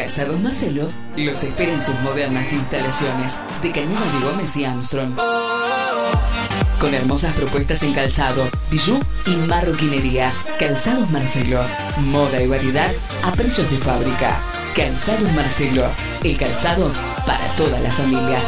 Calzados Marcelo los espera en sus modernas instalaciones de Cañada de Gómez y Armstrong. Con hermosas propuestas en calzado, bijú y marroquinería. Calzados Marcelo. Moda y variedad a precios de fábrica. Calzados Marcelo. El calzado para toda la familia.